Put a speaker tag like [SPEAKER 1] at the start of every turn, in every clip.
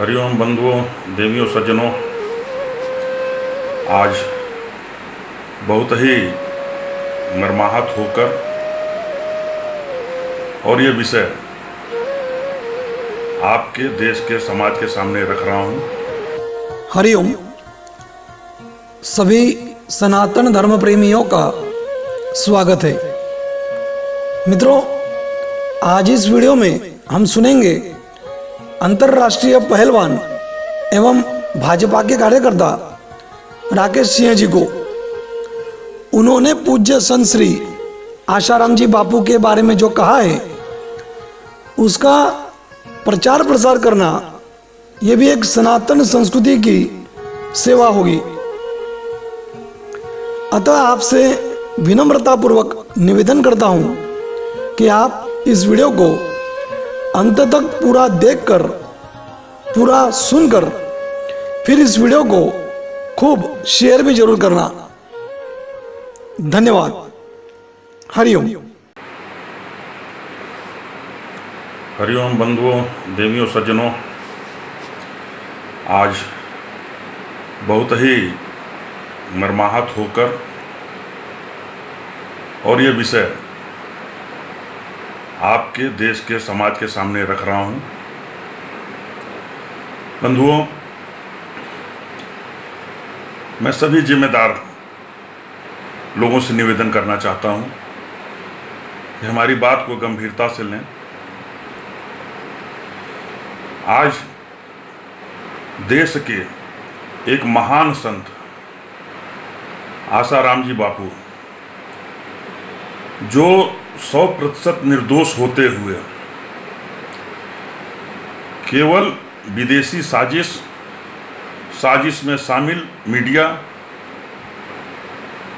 [SPEAKER 1] हरिओम बंधुओं, देवियों, सज्जनों, आज बहुत ही मरमाहत होकर और ये विषय आपके देश के, समाज के सामने रख रहा हूँ।
[SPEAKER 2] हरिओम। सभी सनातन धर्म प्रेमियों का स्वागत है। मित्रों, आज इस वीडियो में हम सुनेंगे अंतर्राष्ट्रीय पहलवान एवं भाजपा के कार्यकर्ता राकेश सिंह जी को। उन्होंने पूज्य संत श्री आशाराम जी बापू के बारे में जो कहा है, उसका प्रचार प्रसार करना यह भी एक सनातन संस्कृति की सेवा होगी। अतः आपसे विनम्रता पूर्वक निवेदन करता हूँ कि आप इस वीडियो को अंत तक पूरा देखकर, पूरा सुनकर, फिर इस वीडियो को खूब शेयर भी ज़रूर करना। धन्यवाद। हरिओम
[SPEAKER 1] हरिओम बंधुओं, देवियों, सज्जनों। आज बहुत ही मरमाहत होकर और ये विषय आपके देश के, समाज के सामने रख रहा हूँ। बंधुओं, मैं सभी जिम्मेदार लोगों से निवेदन करना चाहता हूँ कि हमारी बात को गंभीरता से लें। आज देश के एक महान संत आसाराम जी बापू, जो सौ प्रतिशत निर्दोष होते हुए। केवल विदेशी साजिश साजिश में शामिल मीडिया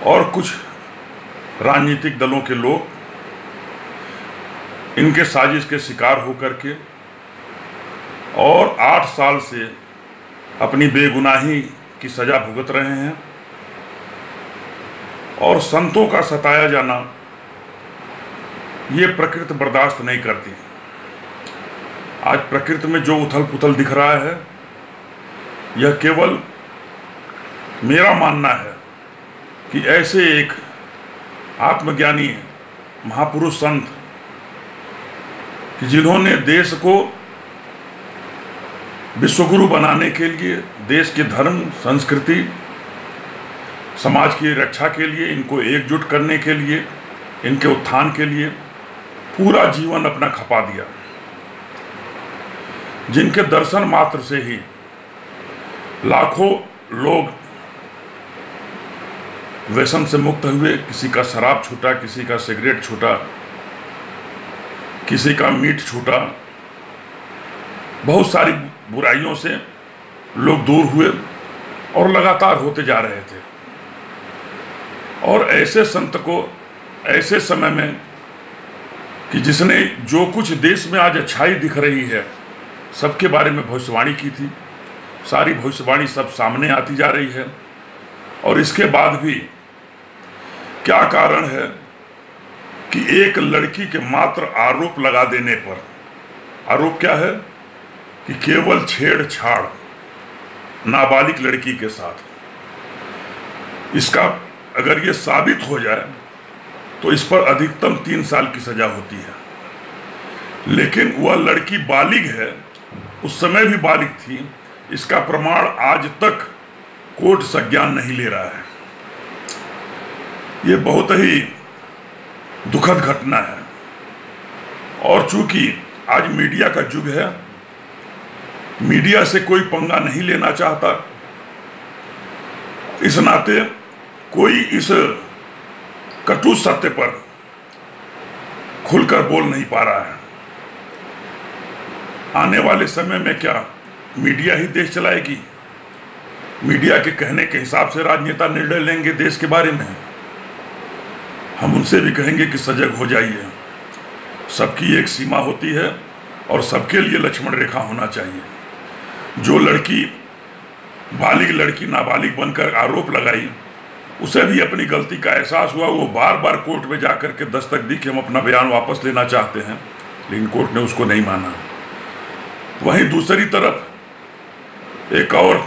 [SPEAKER 1] और कुछ राजनीतिक दलों के लोग, इनके साजिश के शिकार होकर के और आठ साल से अपनी बेगुनाही की सजा भुगत रहे हैं और संतों का सताया जाना ये प्रकृति बर्दाश्त नहीं करती। आज प्रकृति में जो उथल पुथल दिख रहा है, यह केवल मेरा मानना है कि ऐसे एक आत्मज्ञानी महापुरुष संत कि जिन्होंने देश को विश्वगुरु बनाने के लिए, देश के धर्म, संस्कृति, समाज की रक्षा के लिए, इनको एकजुट करने के लिए, इनके उत्थान के लिए पूरा जीवन अपना खपा दिया। जिनके दर्शन मात्र से ही लाखों लोग व्यसन से मुक्त हुए, किसी का शराब छूटा, किसी का सिगरेट छूटा, किसी का मीट छूटा, बहुत सारी बुराइयों से लोग दूर हुए और लगातार होते जा रहे थे। और ऐसे संत को, ऐसे समय में कि जिसने जो कुछ देश में आज अच्छाई दिख रही है, सबके बारे में भविष्यवाणी की थी। सारी भविष्यवाणी सब सामने आती जा रही है। और इसके बाद भी क्या कारण है कि एक लड़की के मात्र आरोप लगा देने पर, आरोप क्या है कि केवल छेड़छाड़ नाबालिग लड़की के साथ। इसका अगर ये साबित हो जाए तो इस पर अधिकतम तीन साल की सजा होती है। लेकिन वह लड़की बालिग है। उस समय भी बालिग थी। इसका प्रमाण आज तक कोर्ट संज्ञान नहीं ले रहा है। यह बहुत ही दुखद घटना है। और चूँकि आज मीडिया का युग है, मीडिया से कोई पंगा नहीं लेना चाहता। इस नाते कोई इस कटु सत्य पर खुलकर बोल नहीं पा रहा है। आने वाले समय में क्या मीडिया ही देश चलाएगी? मीडिया के कहने के हिसाब से राजनेता निर्णय लेंगे देश के बारे में। हम उनसे भी कहेंगे कि सजग हो जाइए। सबकी एक सीमा होती है और सबके लिए लक्ष्मण रेखा होना चाहिए। जो लड़की बालिग लड़की नाबालिग बनकर आरोप लगाई उसे भी अपनी गलती का एहसास हुआ। वो बार बार कोर्ट में जाकर के दस्तक दी कि हम अपना बयान वापस लेना चाहते हैं, लेकिन कोर्ट ने उसको नहीं माना। वहीं दूसरी तरफ़ एक और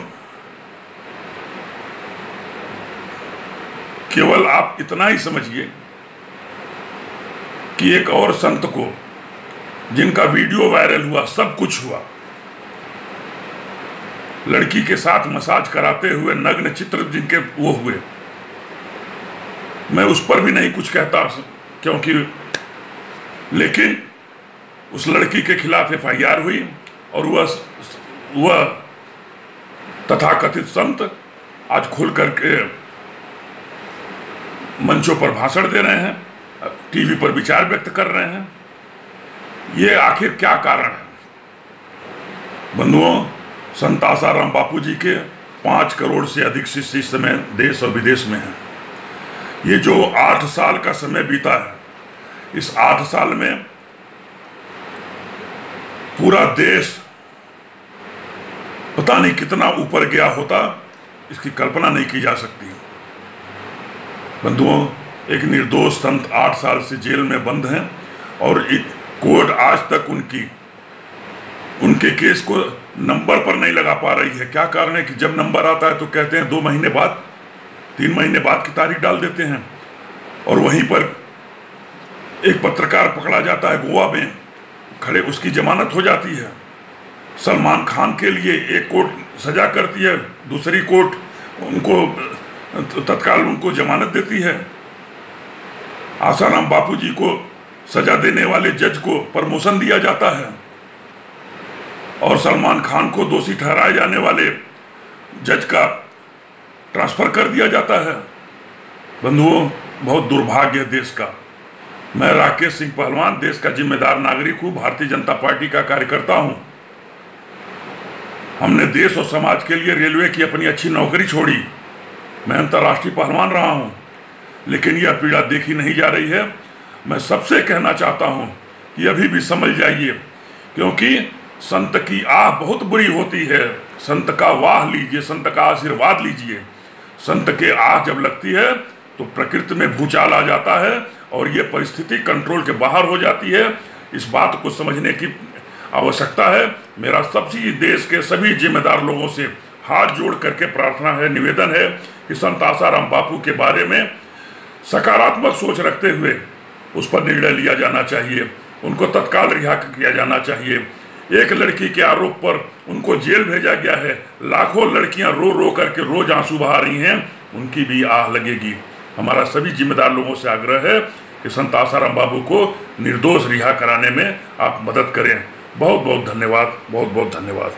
[SPEAKER 1] केवल आप इतना ही समझिए कि एक और संत को जिनका वीडियो वायरल हुआ, सब कुछ हुआ, लड़की के साथ मसाज कराते हुए नग्न चित्र जिनके वो हुए मैं उस पर भी नहीं कुछ कहता, क्योंकि लेकिन उस लड़की के खिलाफ एफआईआर हुई और वह वह तथाकथित संत आज खुल करके मंचों पर भाषण दे रहे हैं, टीवी पर विचार व्यक्त कर रहे हैं। ये आखिर क्या कारण है? बंधुओं, संत आसाराम बापू जी के पाँच करोड़ से अधिक शिष्य इस समय देश और विदेश में हैं। ये जो आठ साल का समय बीता है, इस आठ साल में पूरा देश पता नहीं कितना ऊपर गया होता, इसकी कल्पना नहीं की जा सकती। बंधुओं, एक निर्दोष संत आठ साल से जेल में बंद हैं और कोर्ट आज तक उनकी, उनके केस को नंबर पर नहीं लगा पा रही है। क्या कारण है कि जब नंबर आता है तो कहते हैं दो महीने बाद तीन महीने बाद की तारीख डाल देते हैं। और वहीं पर एक पत्रकार पकड़ा जाता है गोवा में। खड़े उसकी जमानत हो जाती है। सलमान खान के लिए एक कोर्ट सजा करती है, दूसरी कोर्ट उनको, तत्काल उनको जमानत देती है। आसाराम बापू जी को सजा देने वाले जज को प्रमोशन दिया जाता है। और सलमान खान को दोषी ठहराए जाने वाले जज का ट्रांसफ़र कर दिया जाता है। बंधुओं, बहुत दुर्भाग्य है देश का। मैं राकेश सिंह पहलवान, देश का जिम्मेदार नागरिक हूँ, भारतीय जनता पार्टी का कार्यकर्ता हूँ। हमने देश और समाज के लिए रेलवे की अपनी अच्छी नौकरी छोड़ी। मैं अंतर्राष्ट्रीय पहलवान रहा हूँ, लेकिन यह पीड़ा देखी नहीं जा रही है। मैं सबसे कहना चाहता हूँ कि अभी भी समझ जाइए, क्योंकि संत की आह बहुत बुरी होती है। संत का वाह लीजिए, संत का आशीर्वाद लीजिए। संत के आह जब लगती है तो प्रकृति में भूचाल आ जाता है और ये परिस्थिति कंट्रोल के बाहर हो जाती है। इस बात को समझने की आवश्यकता है। मेरा सबसे देश के सभी जिम्मेदार लोगों से हाथ जोड़ करके प्रार्थना है, निवेदन है कि संत आसाराम बापू के बारे में सकारात्मक सोच रखते हुए उस पर निर्णय लिया जाना चाहिए। उनको तत्काल रिहा किया जाना चाहिए। एक लड़की के आरोप पर उनको जेल भेजा गया है। लाखों लड़कियाँ रो रो करके रोज आँसू बहा रही हैं। उनकी भी आह लगेगी। हमारा सभी जिम्मेदार लोगों से आग्रह है कि संत आसाराम बाबू को निर्दोष रिहा कराने में आप मदद करें। बहुत बहुत धन्यवाद बहुत बहुत धन्यवाद।